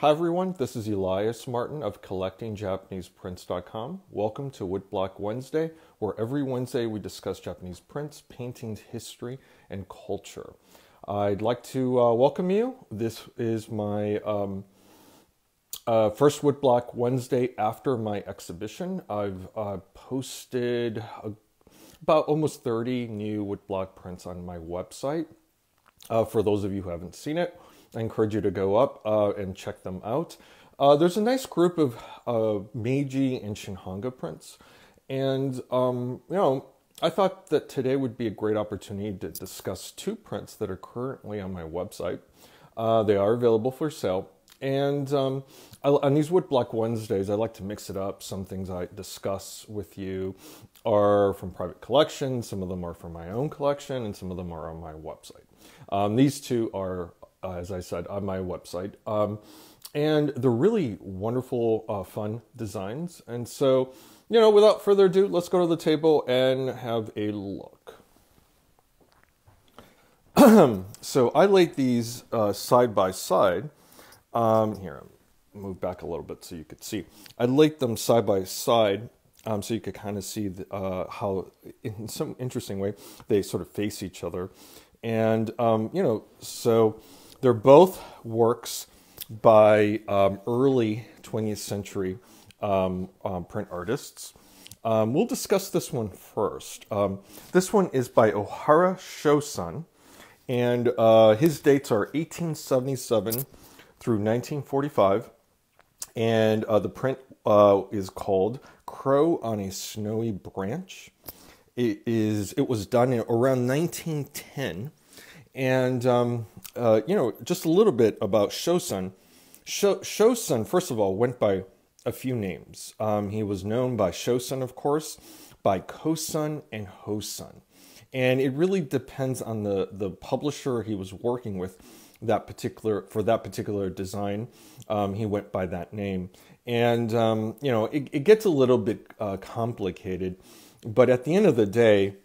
Hi everyone, this is Elias Martin of CollectingJapanesePrints.com. Welcome to Woodblock Wednesday, where every Wednesday we discuss Japanese prints, paintings, history, and culture. I'd like to uh, welcome you. This is my um, uh, first Woodblock Wednesday after my exhibition. I've uh, posted about almost 30 new woodblock prints on my website. Uh, for those of you who haven't seen it, I encourage you to go up uh, and check them out. Uh, there's a nice group of uh, Meiji and Shinhanga prints, and um, you know, I thought that today would be a great opportunity to discuss two prints that are currently on my website. Uh, they are available for sale, and um, I, on these Woodblock Wednesdays, I like to mix it up. Some things I discuss with you are from private collections, some of them are from my own collection, and some of them are on my website. Um, these two are uh, as I said, on my website. Um, and they're really wonderful, uh, fun designs. And so, you know, without further ado, let's go to the table and have a look. so I laid these uh, side by side. Um, here, move back a little bit so you could see. I laid them side by side um, so you could kind of see the, uh, how, in some interesting way, they sort of face each other. And, um, you know, so they're both works by um, early 20th century um, um, print artists. Um, we'll discuss this one first. Um, this one is by Ohara Shoson, and uh, his dates are 1877 through 1945. And uh, the print uh, is called Crow on a Snowy Branch. It is. It was done in around 1910 and, um, uh, you know, just a little bit about Shoson. Shoson, first of all, went by a few names. Um, he was known by Shoson, of course, by Koson and Hoson. And it really depends on the, the publisher he was working with that particular for that particular design. Um, he went by that name. And, um, you know, it, it, gets a little bit uh, complicated. But at the end of the day,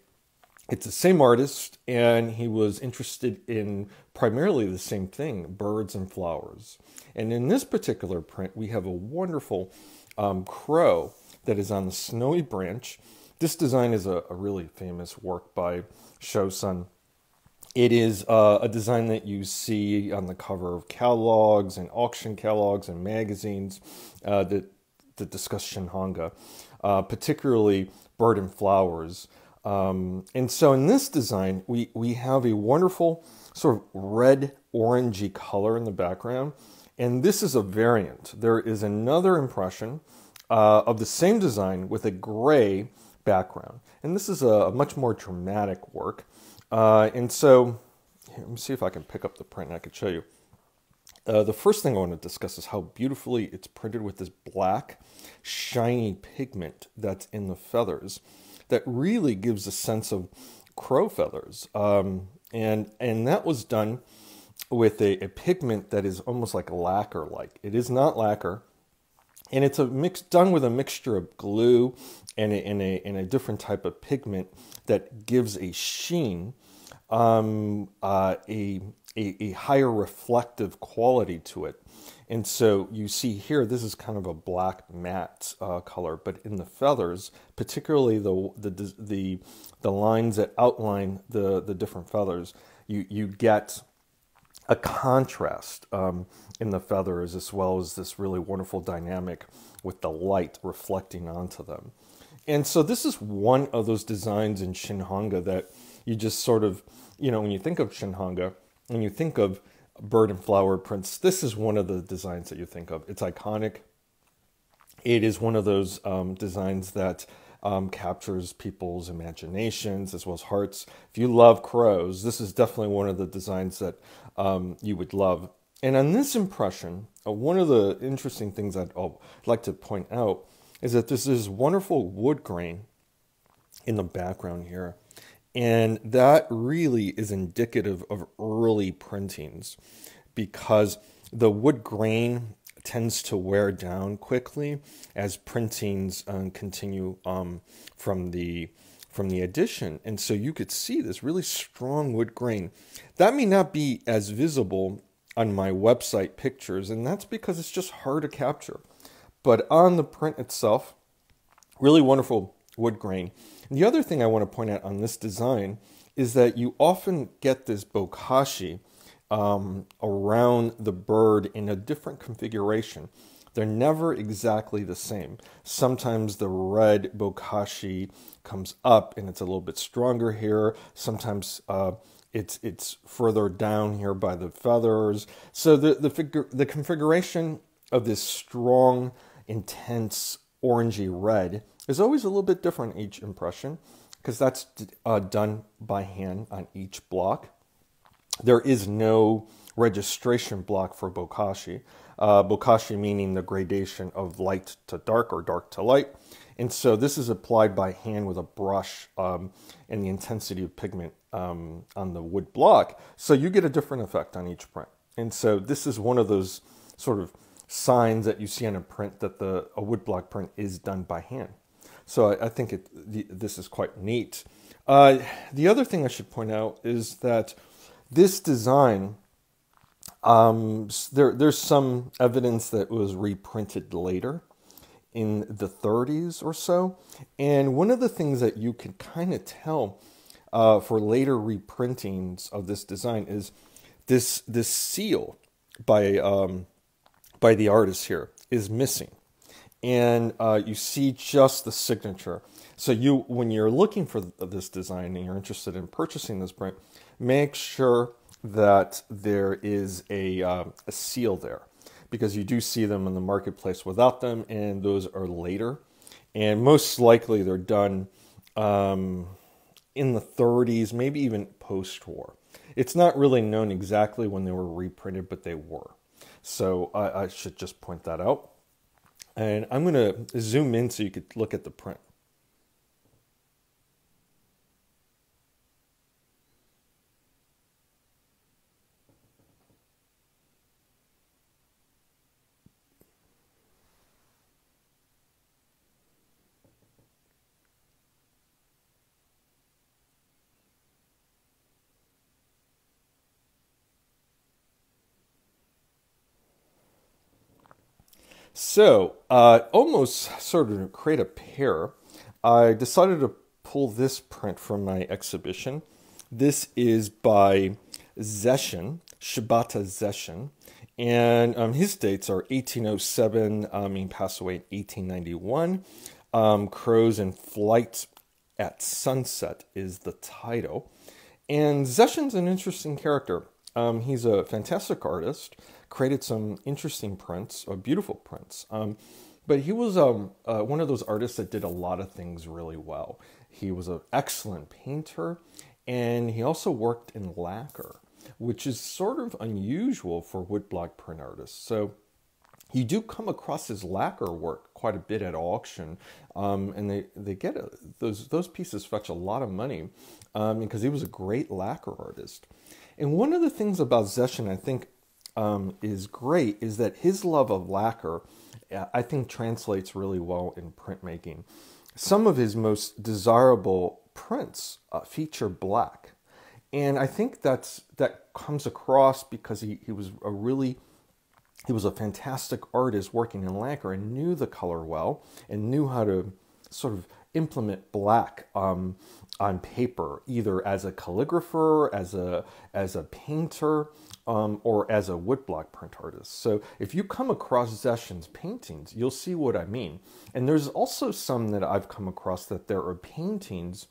it's the same artist, and he was interested in primarily the same thing birds and flowers. And in this particular print, we have a wonderful um, crow that is on the snowy branch. This design is a, a really famous work by Shoson. It is uh, a design that you see on the cover of catalogs and auction catalogs and magazines uh, that, that discuss Shinhanga, uh, particularly bird and flowers. Um, and so in this design, we, we have a wonderful sort of red orangey color in the background. And this is a variant. There is another impression uh, of the same design with a gray background. And this is a, much more dramatic work. Uh, and so here, let me see if I can pick up the print and I can show you. Uh, the first thing I want to discuss is how beautifully it's printed with this black, shiny pigment that's in the feathers that really gives a sense of crow feathers. Um, and, and that was done with a, a pigment that is almost like lacquer like. It is not lacquer. And it's a mix done with a mixture of glue and a, and a, and a different type of pigment that gives a sheen, um, uh, a, a, a higher reflective quality to it. And so you see here, this is kind of a black matte uh, color, but in the feathers, particularly the, the, the, the lines that outline the, the different feathers, you, you get a contrast um, in the feathers as well as this really wonderful dynamic with the light reflecting onto them. And so this is one of those designs in Shinhanga that you just sort of, you know, when you think of Shinhanga, and you think of bird and flower prints, this is one of the designs that you think of. It's iconic. It is one of those um, designs that um, captures people's imaginations as well as hearts. If you love crows, this is definitely one of the designs that um, you would love. And on this impression, uh, one of the interesting things I'd, I'd like to point out is that there's this wonderful wood grain in the background here. And that really is indicative of early printings because the wood grain tends to wear down quickly as printings um, continue um, from the from the edition. And so you could see this really strong wood grain. That may not be as visible on my website pictures, and that's because it's just hard to capture. But on the print itself, really wonderful wood grain. The other thing I want to point out on this design is that you often get this bokashi um, around the bird in a different configuration. They're never exactly the same. Sometimes the red bokashi comes up and it's a little bit stronger here. Sometimes uh, it's it's further down here by the feathers. So the the figure the configuration of this strong, intense orangey red is always a little bit different each impression because that's uh, done by hand on each block. There is no registration block for bokashi. Uh, bokashi meaning the gradation of light to dark or dark to light. And so this is applied by hand with a brush um, and the intensity of pigment um, on the wood block. So you get a different effect on each print. And so this is one of those sort of signs that you see on a print that the a woodblock print is done by hand. So I, I think it, the, this is quite neat. Uh, the other thing I should point out is that this design, um, there, there's some evidence that was reprinted later in the 30s or so. And one of the things that you can kind of tell uh, for later reprintings of this design is this this seal by um, by the artist here is missing, and uh, you see just the signature. So you, when you're looking for this design and you're interested in purchasing this print, make sure that there is a, uh, a seal there because you do see them in the marketplace without them, and those are later. And most likely they're done um, in the 30s, maybe even post war. It's not really known exactly when they were reprinted, but they were. So I, I should just point that out. And I'm going to zoom in so you could look at the print. So, uh, almost sort of create a pair, I decided to pull this print from my exhibition. This is by Zeshin, Shibata Zeshin, and um, his dates are 1807, um, he passed away in 1891. Um, Crows in Flight at Sunset is the title. And Zeshin's an interesting character. Um, he's a fantastic artist created some interesting prints, or uh, beautiful prints. Um, but he was um, uh, one of those artists that did a lot of things really well. He was an excellent painter, and he also worked in lacquer, which is sort of unusual for woodblock print artists. So you do come across his lacquer work quite a bit at auction, um, and they they get a, those those pieces fetch a lot of money um, because he was a great lacquer artist. And one of the things about Zeshin, I think, um, is great is that his love of lacquer, uh, I think, translates really well in printmaking. Some of his most desirable prints uh, feature black, and I think that's that comes across because he, he was a really he was a fantastic artist working in lacquer and knew the color well and knew how to sort of implement black um, on paper, either as a calligrapher, as a as a painter, um, or as a woodblock print artist. So if you come across Zeshin's paintings, you'll see what I mean. And there's also some that I've come across that there are paintings,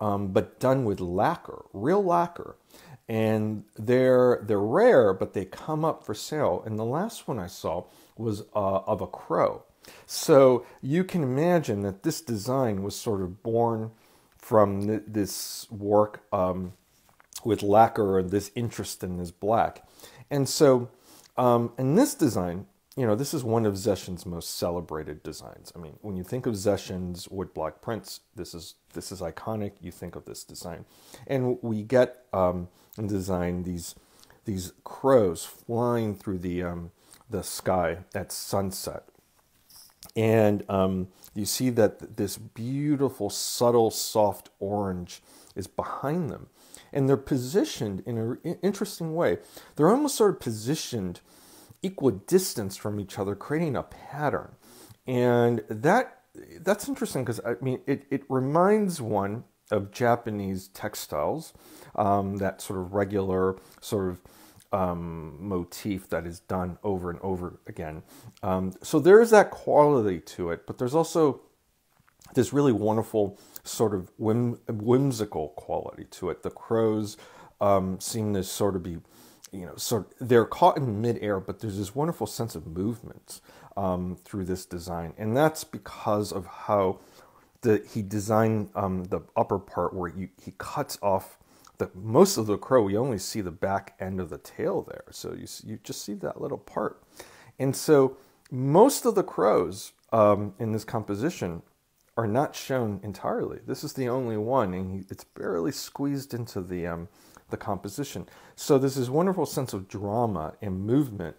um, but done with lacquer, real lacquer. And they're they're rare, but they come up for sale. And the last one I saw was uh, of a crow. So you can imagine that this design was sort of born from th- this work um, with lacquer and this interest in this black. And so um, in this design, you know, this is one of Zeshin's most celebrated designs. I mean, when you think of Zeshin's woodblock prints, this is this is iconic. You think of this design, and we get um, in design these these crows flying through the um, the sky at sunset, and um, you see that this beautiful, subtle, soft orange is behind them. And they're positioned in an interesting way. They're almost sort of positioned equidistant from each other, creating a pattern. And that that's interesting because I mean it, it reminds one of Japanese textiles, um, that sort of regular sort of um, motif that is done over and over again. Um, so there's that quality to it, but there's also this really wonderful sort of whim, whimsical quality to it. The crows um, seem to sort of be, you know, sort of, they're caught in midair, but there's this wonderful sense of movement um, through this design, and that's because of how the he designed um, the upper part where he, he cuts off the most of the crow. We only see the back end of the tail there, so you you just see that little part, and so most of the crows um, in this composition are not shown entirely. This is the only one, and it's barely squeezed into the um, the composition. So there's this wonderful sense of drama and movement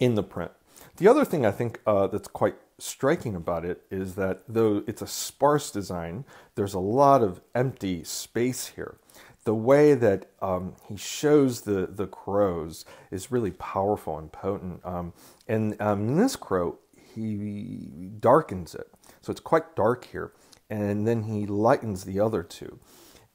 in the print. The other thing I think uh, that's quite striking about it is that though it's a sparse design, there's a lot of empty space here. The way that um, he shows the, the crows is really powerful and potent. Um, and um, in this crow, he darkens it. So it's quite dark here. And then he lightens the other two.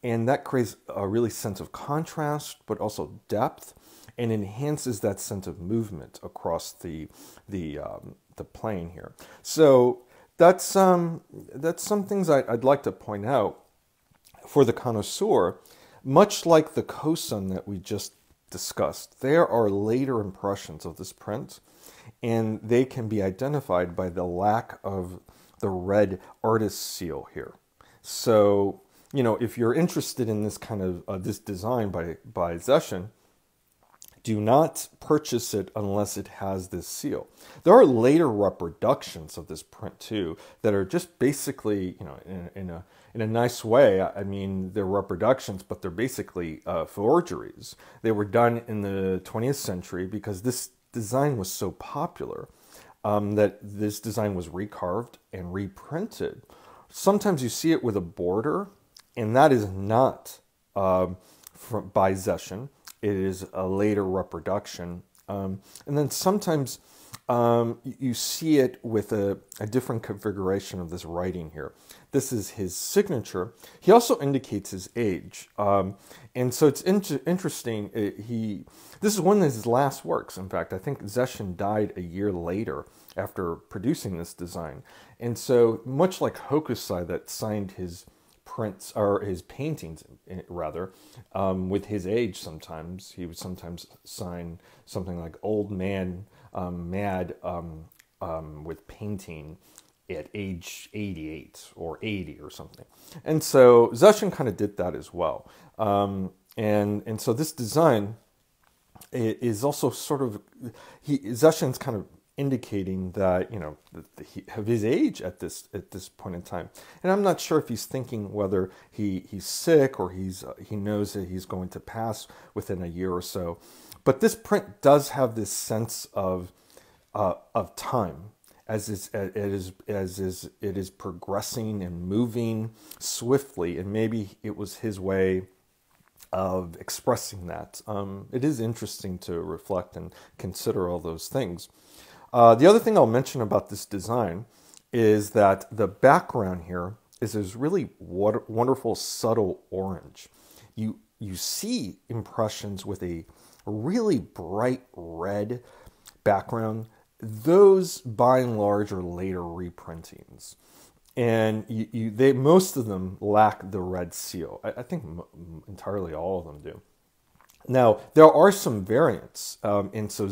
And that creates a really sense of contrast, but also depth, and enhances that sense of movement across the, the, um, the plane here. So that's, um, that's some things I, I'd like to point out for the connoisseur. Much like the Koson that we just discussed, there are later impressions of this print, and they can be identified by the lack of the red artist seal here. So, you know, if you're interested in this kind of uh, this design by by Zeshin, do not purchase it unless it has this seal. There are later reproductions of this print too that are just basically, you know, in, in a in a nice way. I mean, they're reproductions, but they're basically uh, forgeries. They were done in the 20th century because this design was so popular um, that this design was recarved and reprinted. Sometimes you see it with a border, and that is not um, from, by Zeshin. It is a later reproduction. Um, and then sometimes um, you see it with a, a, different configuration of this writing here. This is his signature. He also indicates his age. Um, and so it's in- interesting. It, he This is one of his last works, in fact. I think Zeshin died a year later after producing this design. And so, much like Hokusai that signed his prints or his paintings eh, rather um, with his age sometimes he would sometimes sign something like old man um, mad um, um with painting at age 88 or 80 or something. And so Zeshin kind of did that as well. Um, and and so this design is also sort of he Zeshin's kind of indicating that you know he, of his age at this at this point in time. And i'm not sure if he's thinking whether he he's sick or he's uh, he knows that he's going to pass within a year or so. But this print does have this sense of uh, of time as is, it is as is it is progressing and moving swiftly and maybe it was his way of expressing that um, it is interesting to reflect and consider all those things uh, the other thing I'll mention about this design is that the background here is this really wonderful subtle orange. You you see impressions with a really bright red background. Those, by and large, are later reprintings, and you, you, they most of them lack the red seal. I, I think m- entirely all of them do. Now, there are some variants, um, and so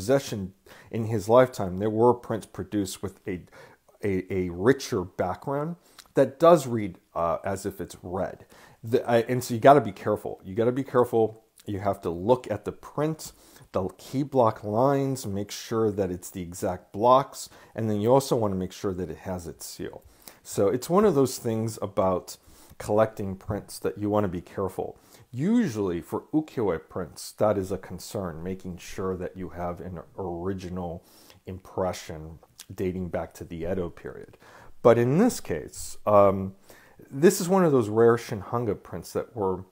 in his lifetime, there were prints produced with a, a, a richer background that does read uh, as if it's red. The, and so you got to be careful. You got to be careful. You have to look at the print, the key block lines, make sure that it's the exact blocks, and then you also want to make sure that it has its seal. So it's one of those things about collecting prints that you want to be careful. Usually for ukiyo-e prints, that is a concern, making sure that you have an original impression dating back to the Edo period. But in this case, um, this is one of those rare Shinhanga prints that were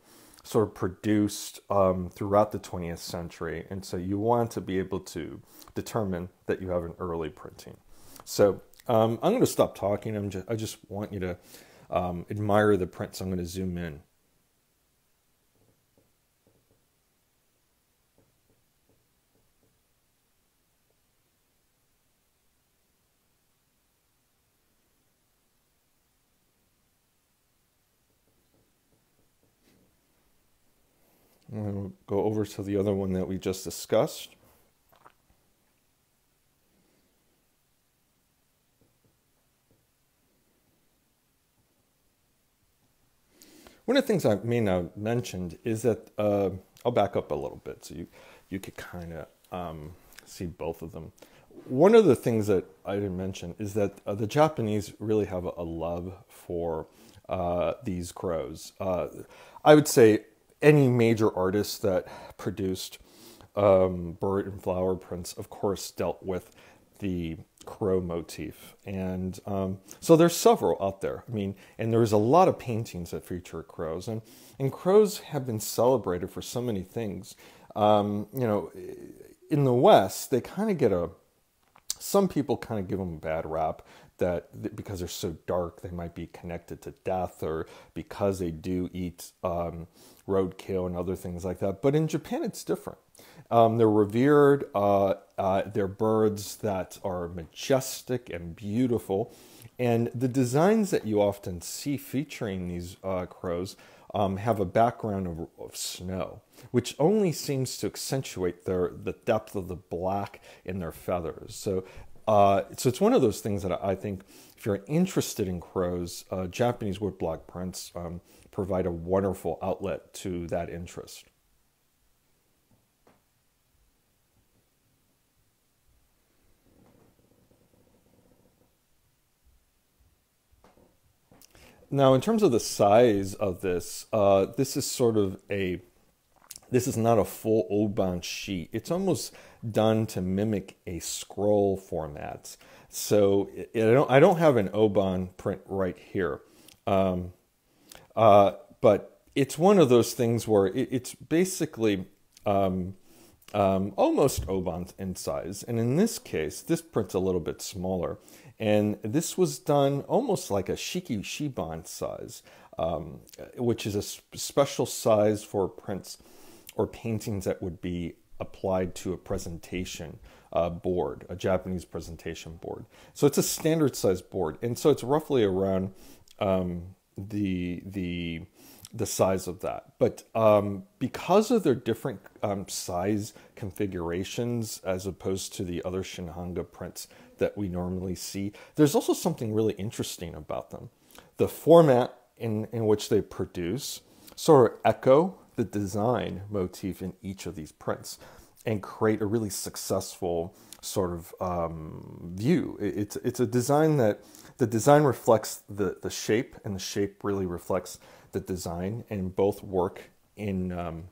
sort of produced um, throughout the 20th century. And so you want to be able to determine that you have an early printing. So um, I'm going to stop talking. I'm just, I just want you to um, admire the prints. I'm going to zoom in. We'll go over to the other one that we just discussed. One of the things I may not mentioned is that uh, I'll back up a little bit so you you could kind of um, see both of them. One of the things that I didn't mention is that uh, the Japanese really have a, a love for uh, these crows. Uh, I would say any major artist that produced um, bird and flower prints, of course, dealt with the crow motif. And um, so there's several out there. I mean, and there's a lot of paintings that feature crows. And, and crows have been celebrated for so many things. Um, you know, in the West, they kind of get a, some people kind of give them a bad rap that because they're so dark, they might be connected to death or because they do eat um, roadkill and other things like that. But in Japan, it's different. Um, they're revered. Uh, uh, they're birds that are majestic and beautiful. And the designs that you often see featuring these uh, crows um, have a background of, of, snow, which only seems to accentuate their the depth of the black in their feathers. So, uh, so it's one of those things that I think if you're interested in crows, uh, Japanese woodblock prints um, provide a wonderful outlet to that interest. Now, in terms of the size of this, uh, this is sort of a, this is not a full Oban sheet. It's almost done to mimic a scroll format. So it, I, don't, I don't have an Oban print right here. Um, uh, but it's one of those things where it, it's basically um, um, almost Oban in size. And in this case, this print's a little bit smaller. And this was done almost like a Shikishiban size, um, which is a special size for prints or paintings that would be applied to a presentation uh, board, a Japanese presentation board. So it's a standard size board, and so it's roughly around um, the the the size of that. But um, because of their different um, size configurations as opposed to the other Shinhanga prints that we normally see, there's also something really interesting about them. The format in, in which they produce sort of echo the design motif in each of these prints and create a really successful sort of um, view. It's, it's a design that the design reflects the, the shape and the shape really reflects the design and both work in um,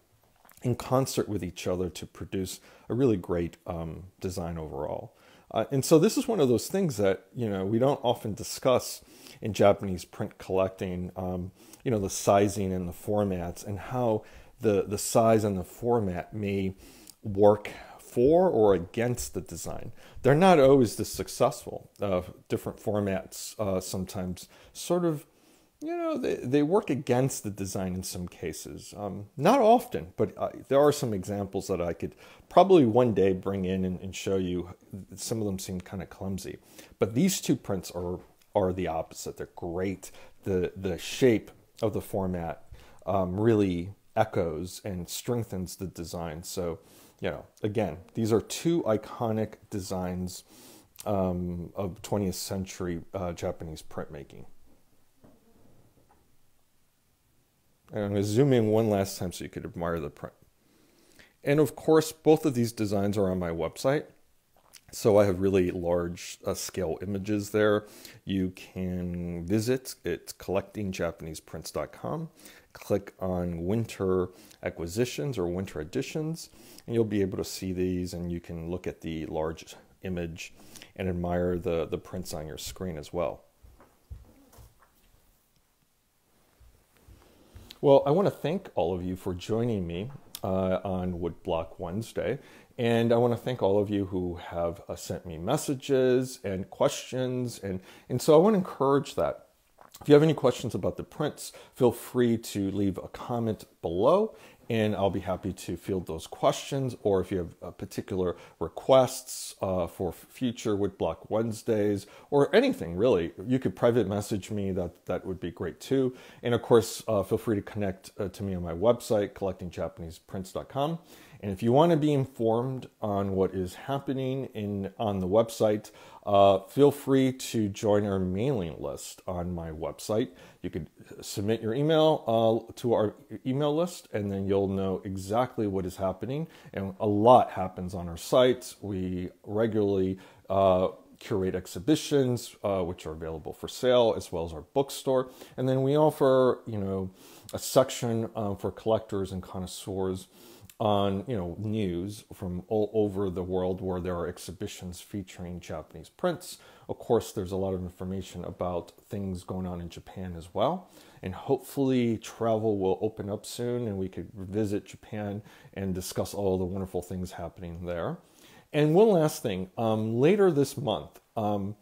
in concert with each other to produce a really great um, design overall. Uh, and so this is one of those things that you know we don't often discuss in Japanese print collecting. Um, you know the sizing and the formats and how the the size and the format may work for or against the design. They're not always this successful. Uh, different formats uh, sometimes sort of you know, they, they work against the design in some cases. Um, not often, but uh, there are some examples that I could probably one day bring in and, and show you. Some of them seem kind of clumsy, but these two prints are are the opposite. They're great. The the shape of the format um, really echoes and strengthens the design. So, you know, again, these are two iconic designs um, of 20th century uh, Japanese printmaking. And I'm going to zoom in one last time so you could admire the print. And of course, both of these designs are on my website. So I have really large uh, scale images there. You can visit, it's collectingjapaneseprints.com. Click on winter acquisitions or winter editions, and you'll be able to see these and you can look at the large image and admire the, the prints on your screen as well. Well, I want to thank all of you for joining me uh, on Woodblock Wednesday. And I want to thank all of you who have uh, sent me messages and questions. And, and so I want to encourage that. If you have any questions about the prints, feel free to leave a comment below and I'll be happy to field those questions. Or if you have uh, particular requests uh, for future Woodblock Wednesdays or anything really, you could private message me. That that would be great too. And of course, uh, feel free to connect uh, to me on my website, collectingjapaneseprints.com. And if you want to be informed on what is happening in on the website, uh, feel free to join our mailing list on my website. You could submit your email uh, to our email list, and then you'll know exactly what is happening. And a lot happens on our site. We regularly uh, curate exhibitions, uh, which are available for sale, as well as our bookstore. And then we offer, you know, a section uh, for collectors and connoisseurs on you know news from all over the world where there are exhibitions featuring Japanese prints. Of course, there's a lot of information about things going on in Japan as well. And hopefully, travel will open up soon and we could visit Japan and discuss all the wonderful things happening there. And one last thing um, later this month, um,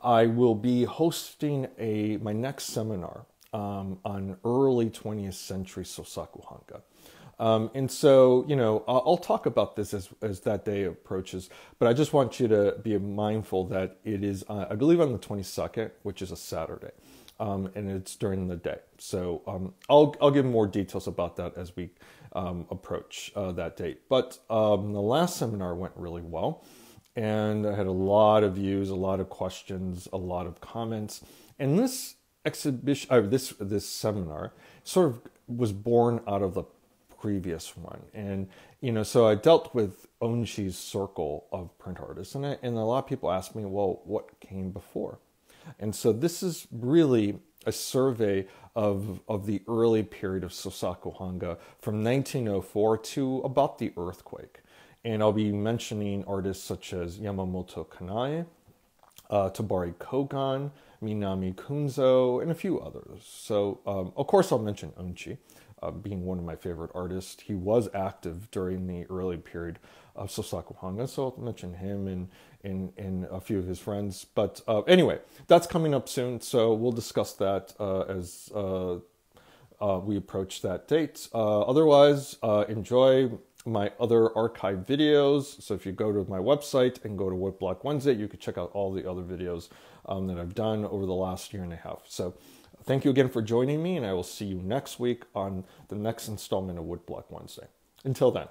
I will be hosting a my next seminar um, on early 20th century Sosaku Hanga. Um, and so, you know, I'll, I'll, talk about this as, as that day approaches, but I just want you to be mindful that it is, uh, I believe, on the 22nd, which is a Saturday, um, and it's during the day. So um, I'll, I'll give more details about that as we um, approach uh, that date. But um, the last seminar went really well, and I had a lot of views, a lot of questions, a lot of comments, and this exhibition, uh, this this seminar, sort of was born out of the previous one. And, you know, so I dealt with Onchi's circle of print artists, and, I, and a lot of people ask me, well, what came before? And so this is really a survey of, of the early period of Sosaku Hanga from 1904 to about the earthquake. And I'll be mentioning artists such as Yamamoto Kanae, uh, Tobari Kogan, Minami Kunzo, and a few others. So, um, of course, I'll mention Onshi uh, being one of my favorite artists. He was active during the early period of Sosaku Hanga, so I'll mention him and, and, and a few of his friends. But uh, anyway, that's coming up soon, so we'll discuss that uh, as uh, uh, we approach that date. Uh, otherwise, enjoy my other archive videos. So if you go to my website and go to Woodblock Wednesday, you can check out all the other videos um, that I've done over the last year and a half. So Thank you again for joining me, and I will see you next week on the next installment of Woodblock Wednesday. Until then.